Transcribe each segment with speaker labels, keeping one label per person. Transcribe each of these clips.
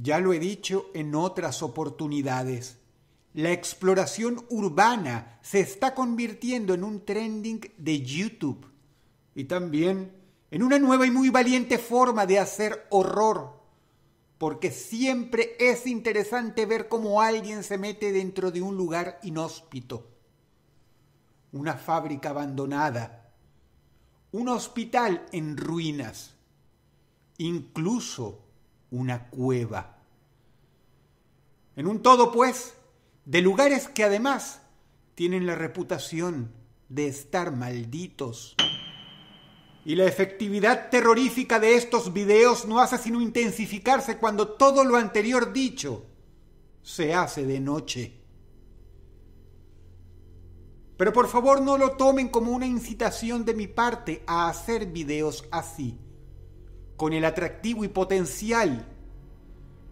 Speaker 1: Ya lo he dicho en otras oportunidades. La exploración urbana se está convirtiendo en un trending de YouTube y también en una nueva y muy valiente forma de hacer horror, porque siempre es interesante ver cómo alguien se mete dentro de un lugar inhóspito, una fábrica abandonada, un hospital en ruinas, incluso una cueva. En un todo, pues, de lugares que además tienen la reputación de estar malditos. Y la efectividad terrorífica de estos videos no hace sino intensificarse cuando todo lo anterior dicho se hace de noche. Pero por favor no lo tomen como una incitación de mi parte a hacer videos así. Con el atractivo y potencial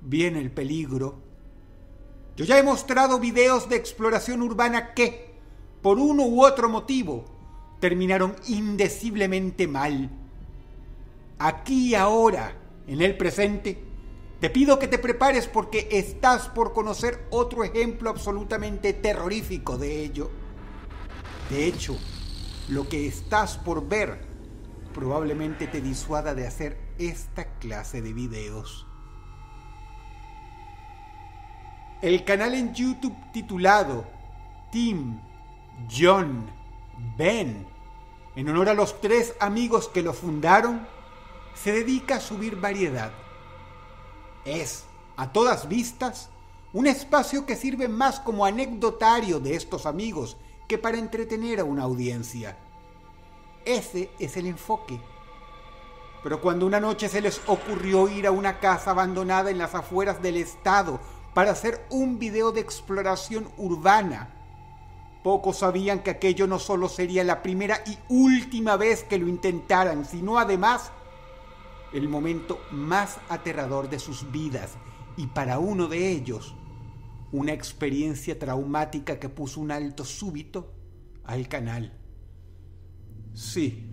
Speaker 1: viene el peligro. Yo ya he mostrado videos de exploración urbana que, por uno u otro motivo, terminaron indeciblemente mal. Aquí y ahora, en el presente, te pido que te prepares porque estás por conocer otro ejemplo absolutamente terrorífico de ello. De hecho, lo que estás por ver probablemente te disuada de hacer esta clase de videos. El canal en YouTube titulado Tim, John, Ben, en honor a los tres amigos que lo fundaron, se dedica a subir variedad. Es, a todas vistas, un espacio que sirve más como anecdotario de estos amigos que para entretener a una audiencia. Ese es el enfoque. Pero cuando una noche se les ocurrió ir a una casa abandonada en las afueras del estado para hacer un video de exploración urbana, Pocos sabían que aquello no solo sería la primera y última vez que lo intentaran, sino además el momento más aterrador de sus vidas y para uno de ellos una experiencia traumática que puso un alto súbito al canal. Sí,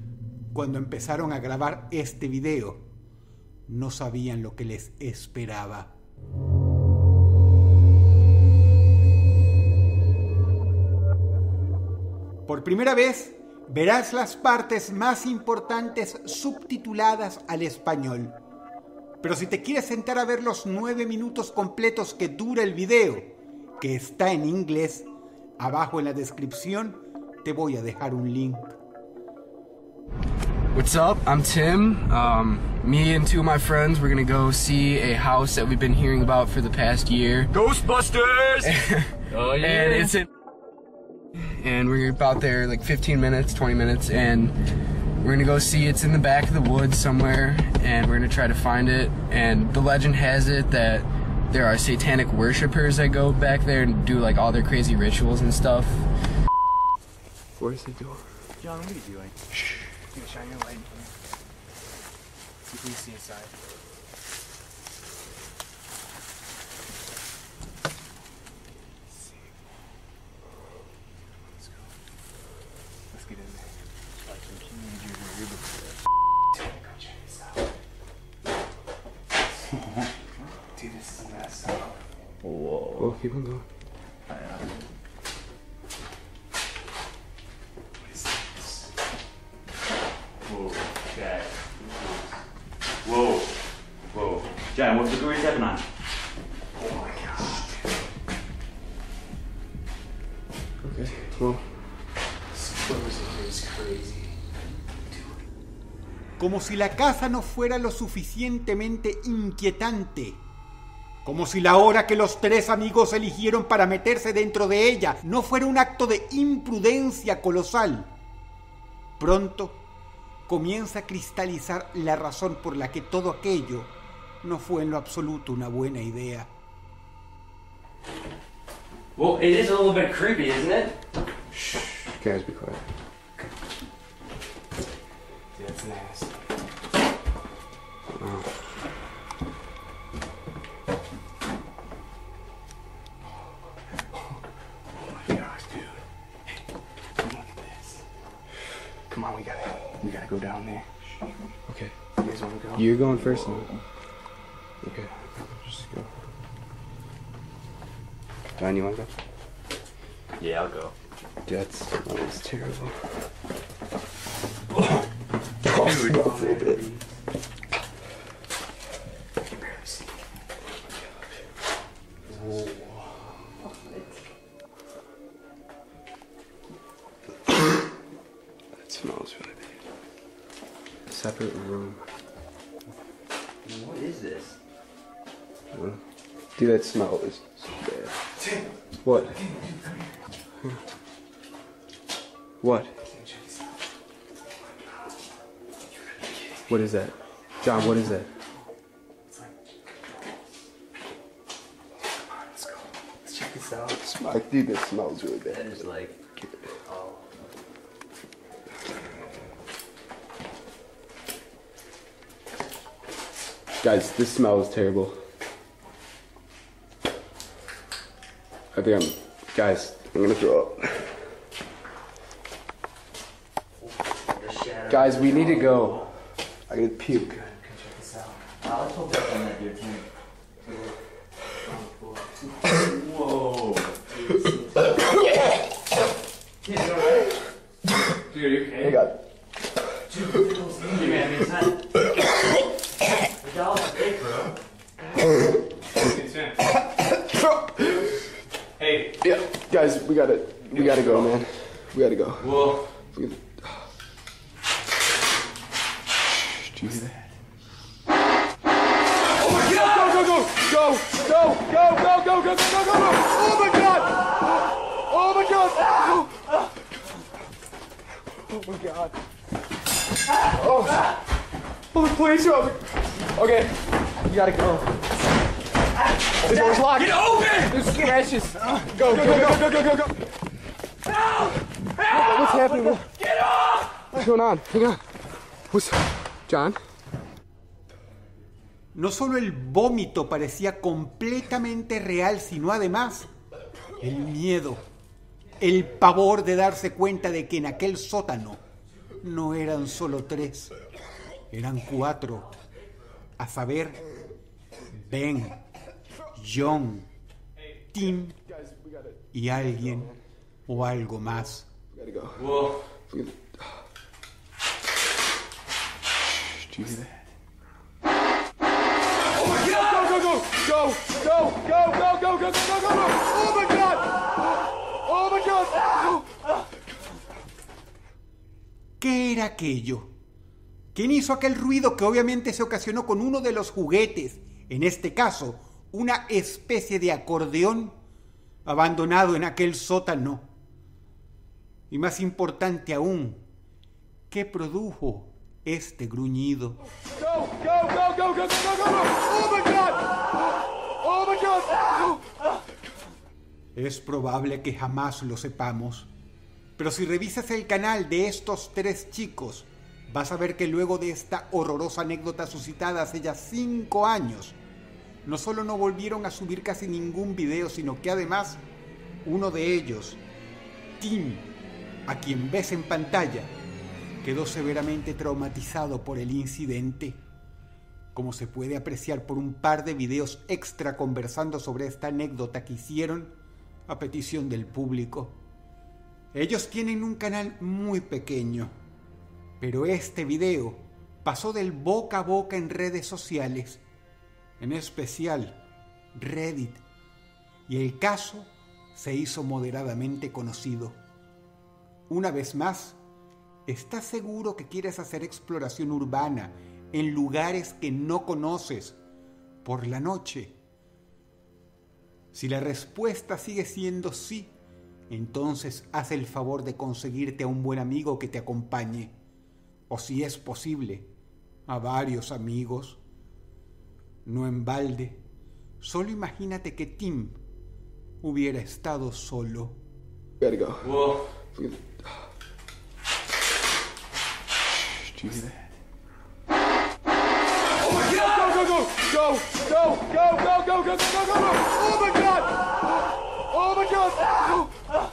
Speaker 1: cuando empezaron a grabar este video, no sabían lo que les esperaba. Por primera vez verás las partes más importantes subtituladas al español. Pero si te quieres sentar a ver los nueve minutos completos que dura el video, que está en inglés, abajo en la descripción te voy a dejar un link.
Speaker 2: What's up? I'm Tim. Um, me and two of my friends, we're gonna go see a house that we've been hearing about for the past year.
Speaker 3: Ghostbusters! oh yeah.
Speaker 2: And it's in and we're about there like 15 minutes, 20 minutes, and we're gonna go see it's in the back of the woods somewhere, and we're gonna try to find it. And the legend has it that there are satanic worshippers that go back there and do like all their crazy rituals and stuff. Where's the door?
Speaker 3: John, what are you doing?
Speaker 2: Shh.
Speaker 3: Here, shine your light in here. See if we see inside.
Speaker 2: Let's see. Let's
Speaker 3: go. Let's get in there. Like you can need you to
Speaker 2: read the Dude, this is messed up. Whoa. Whoa, keep on going.
Speaker 1: Como si la casa no fuera lo suficientemente inquietante como si la hora que los tres amigos eligieron para meterse dentro de ella no fuera un acto de imprudencia colosal. Pronto comienza a cristalizar la razón por la que todo aquello no fue en lo absoluto una buena idea.
Speaker 3: Well, it is a little bit creepy, isn't it?
Speaker 2: Shh, guys, be quiet.
Speaker 3: That's nasty.
Speaker 2: Oh. Oh my gosh, dude. Hey, look at this. Come on, we gotta, we gotta go down there. Okay. You guys wanna go? You're going first. Okay. Just go. John, you want to go?
Speaker 3: Yeah, I'll go.
Speaker 2: That's That smells terrible.
Speaker 3: Dude.
Speaker 2: That smells really bad. Separate room.
Speaker 3: What is this?
Speaker 2: Dude, that smell is so bad. What? What? What is that? John, what is that?
Speaker 3: Let's check this out.
Speaker 2: Smell, dude, that smells really bad.
Speaker 3: is like. Oh.
Speaker 2: Guys, this smells terrible. I think I'm. Guys, I'm gonna throw up. Guys, we need to go. I gotta puke.
Speaker 3: Dude, you are you okay?
Speaker 2: Hey, God.
Speaker 3: Dude, look at those injuries. Man, it's not. The doll's fake, bro.
Speaker 4: Hey,
Speaker 2: Yeah, guys, we gotta, we gotta go, man. We gotta go.
Speaker 4: well,
Speaker 2: We gotta- Did you hear that? Oh my God! Go, go, go, go, go, go, go, go, go, go, go, go! Oh my God! Oh my God! Oh my God! Oh, oh the police are. Okay, you gotta go. The door's locked. Get open! What's happening? What's going on? John?
Speaker 1: No solo el vómito parecía completamente real, sino además el miedo, el pavor de darse cuenta de que en aquel sótano no eran solo tres, eran cuatro. A saber, Ben, John, y alguien o algo más. ¿Qué era aquello? ¿Quién hizo aquel ruido que obviamente se ocasionó con uno de los juguetes, en este caso una especie de acordeón abandonado en aquel sótano. Y más importante aún, ¿qué produjo este gruñido?
Speaker 2: Oh! Oh!
Speaker 1: Es probable que jamás lo sepamos. Pero si revisas el canal de estos tres chicos, vas a ver que luego de esta horrorosa anécdota suscitada hace ya cinco años, no solo no volvieron a subir casi ningún video, sino que además uno de ellos, Tim, a quien ves en pantalla, quedó severamente traumatizado por el incidente. Como se puede apreciar por un par de videos extra conversando sobre esta anécdota que hicieron a petición del público. Ellos tienen un canal muy pequeño, pero este video pasó del boca a boca en redes sociales, en especial Reddit, y el caso se hizo moderadamente conocido. Una vez más, ¿estás seguro que quieres hacer exploración urbana en lugares que no conoces por la noche? Si la respuesta sigue siendo sí, entonces haz el favor de conseguirte a un buen amigo que te acompañe, o si es posible, a varios amigos. No en balde, solo imagínate que Tim hubiera estado solo.
Speaker 2: Gotta go.
Speaker 4: well,
Speaker 2: We gotta- Did you hear that? Oh my God! Go, go, go, go, go, go, go, go, go, go, go, go! Oh my God! Oh my God!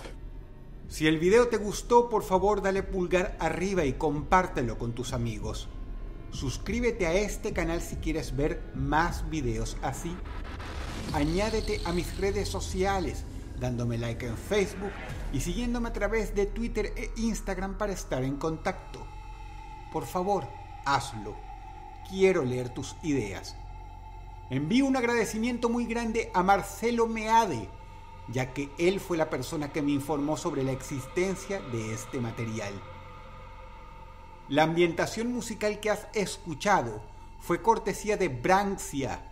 Speaker 1: Si el video te gustó, por favor dale pulgar arriba y compártelo con tus amigos. Suscríbete a este canal si quieres ver más videos así. Añádete a mis redes sociales dándome like en Facebook y siguiéndome a través de Twitter e Instagram para estar en contacto. Por favor, hazlo. Quiero leer tus ideas. Envío un agradecimiento muy grande a Marcelo Meade, ya que él fue la persona que me informó sobre la existencia de este material. La ambientación musical que has escuchado fue cortesía de Branxia.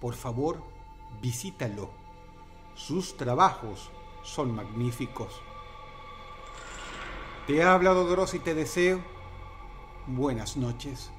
Speaker 1: Por favor, visítalo. Sus trabajos son magníficos. Te ha hablado Dross y te deseo buenas noches.